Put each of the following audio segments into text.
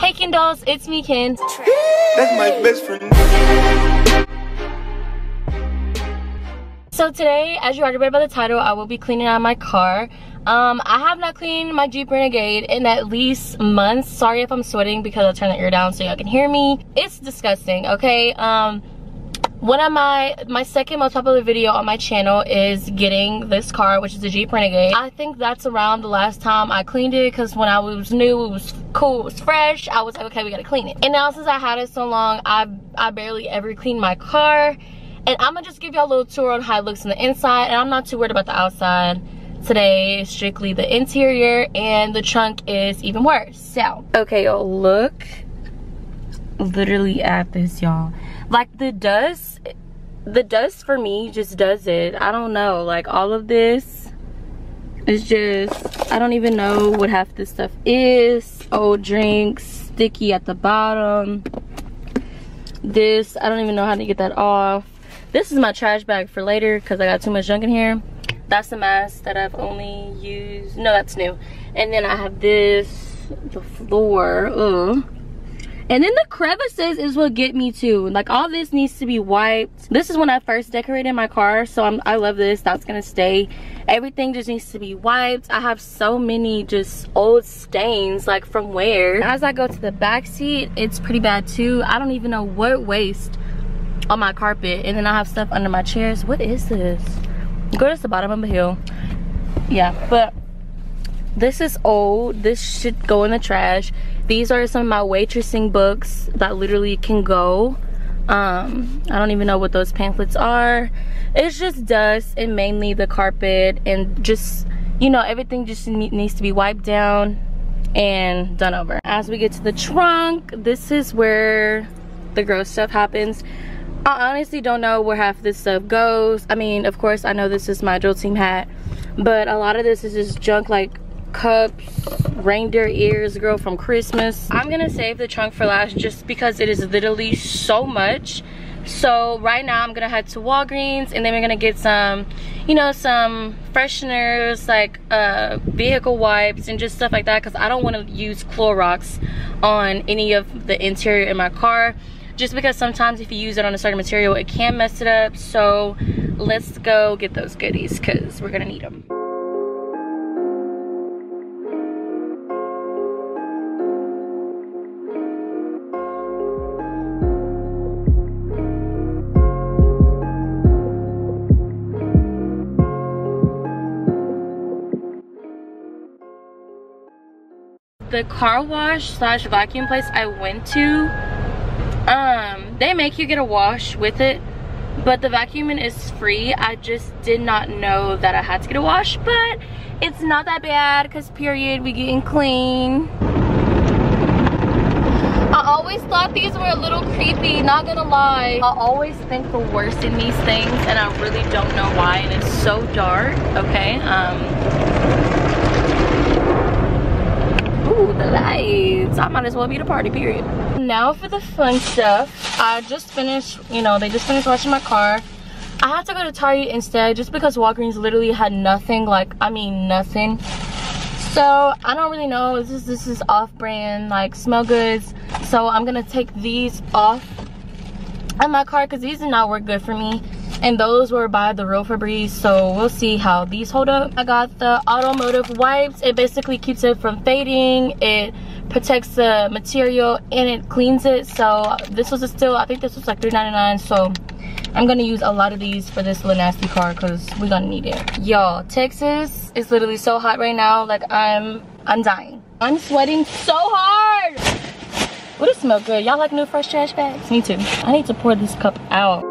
Hey Ken Dolls, it's me Ken. That's my best friend. So today, as you already read by the title, I will be cleaning out my car. Um, I have not cleaned my Jeep Renegade in at least months. Sorry if I'm sweating because I turned the ear down so y'all can hear me. It's disgusting, okay? Um, one of my my second most popular video on my channel is getting this car which is a jeep renegade. I think that's around the last time i cleaned it because when i was new it was cool it was fresh. I was like okay we gotta clean it. And now since i had it so long i i barely ever cleaned my car. And i'm gonna just give y'all a little tour on how it looks on the inside and i'm not too worried about the outside. Today strictly the interior and the trunk is even worse. So okay y'all look literally at this y'all. Like the dust the dust for me just does it. I don't know. Like all of this is just i don't even know what half this stuff is. Old drinks sticky at the bottom. This i don't even know how to get that off. This is my trash bag for later because i got too much junk in here. That's the mask that i've only used no that's new. And then i have this the floor Ugh and then the crevices is what get me too. Like all this needs to be wiped. This is when I first decorated my car. So I'm, I love this. That's gonna stay. Everything just needs to be wiped. I have so many just old stains like from where. As I go to the back seat, it's pretty bad too. I don't even know what waste on my carpet. And then I have stuff under my chairs. What is this? Go to the bottom of the hill. Yeah, but this is old. This should go in the trash. These are some of my waitressing books that literally can go. Um i don't even know what those pamphlets are. It's just dust and mainly the carpet and just you know everything just needs to be wiped down and done over. As we get to the trunk this is where the gross stuff happens. I honestly don't know where half this stuff goes. I mean of course i know this is my drill team hat but a lot of this is just junk like cups reindeer ears girl from christmas. I'm gonna save the trunk for last just because it is literally so much. So right now i'm gonna head to walgreens and then we're gonna get some you know some fresheners like uh vehicle wipes and just stuff like that because i don't want to use Clorox on any of the interior in my car just because sometimes if you use it on a certain material it can mess it up. So let's go get those goodies because we're gonna need them the car wash slash vacuum place I went to, um, they make you get a wash with it, but the vacuuming is free. I just did not know that I had to get a wash, but it's not that bad because period, we getting clean. I always thought these were a little creepy, not gonna lie. I always think the worst in these things and I really don't know why and it's so dark, okay? Um, Ooh, the lights. I might as well be the party, period. Now for the fun stuff. I just finished, you know, they just finished washing my car. I had to go to Target instead just because Walgreens literally had nothing, like, I mean nothing. So, I don't really know. This is, this is off-brand, like, smell goods. So, I'm going to take these off of my car because these do not work good for me and those were by the real Febreze so we'll see how these hold up. I got the automotive wipes. It basically keeps it from fading. It protects the material and it cleans it. So this was a still I think this was like $3.99 so I'm gonna use a lot of these for this little nasty car because we're gonna need it. Y'all Texas is literally so hot right now like I'm I'm dying. I'm sweating so hard! Would it smell good? Y'all like new fresh trash bags? Me too. I need to pour this cup out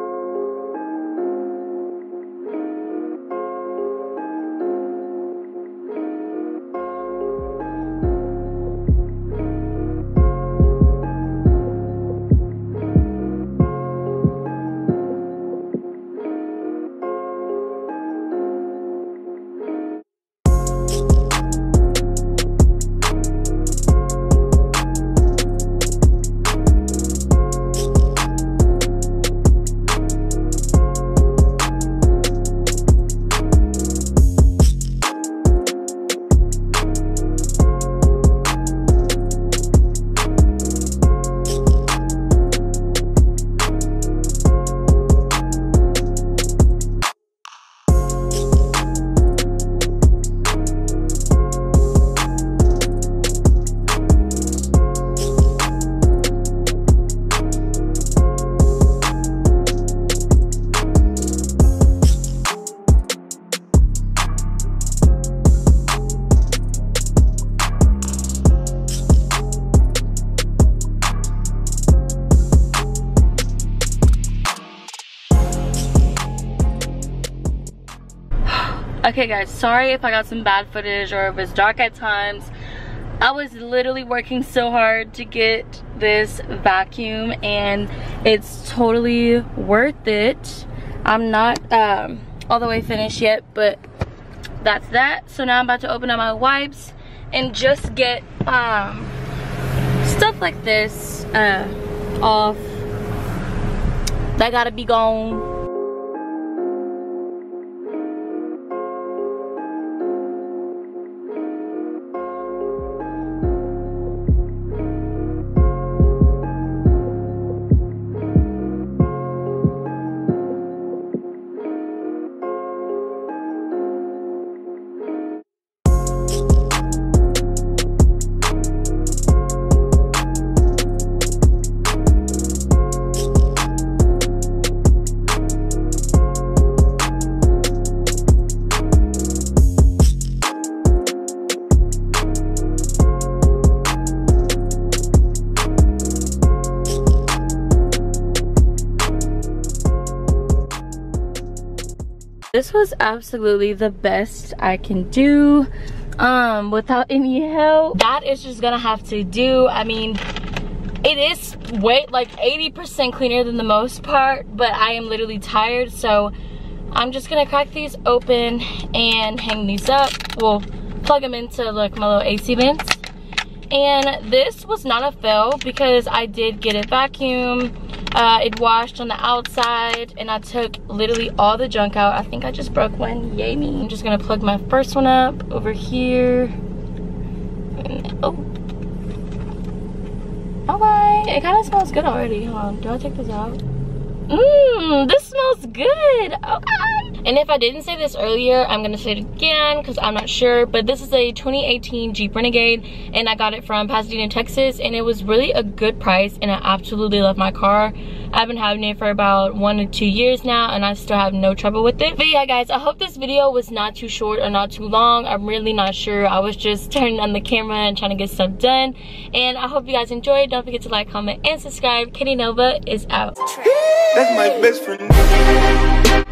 Okay guys, sorry if I got some bad footage or if it's dark at times. I was literally working so hard to get this vacuum and it's totally worth it. I'm not um, all the way finished yet, but that's that. So now I'm about to open up my wipes and just get um, stuff like this uh, off. That gotta be gone. Was absolutely the best I can do um, without any help. That is just gonna have to do. I mean, it is way like 80% cleaner than the most part, but I am literally tired, so I'm just gonna crack these open and hang these up. Well, plug them into like my little AC vents. And this was not a fail because I did get it vacuumed uh, it washed on the outside and I took literally all the junk out. I think I just broke one, yay me. I'm just gonna plug my first one up over here. And, oh. Alright, it kind of smells good already. Hold on, do I take this out? Mmm, this smells good. Okay. And if I didn't say this earlier, I'm gonna say it again because I'm not sure. But this is a 2018 Jeep Renegade and I got it from Pasadena, Texas. And it was really a good price and I absolutely love my car. I've been having it for about one or two years now and I still have no trouble with it. But yeah guys, I hope this video was not too short or not too long. I'm really not sure. I was just turning on the camera and trying to get stuff done. And I hope you guys enjoyed. Don't forget to like, comment, and subscribe. Kenni Nova is out. That's my best friend.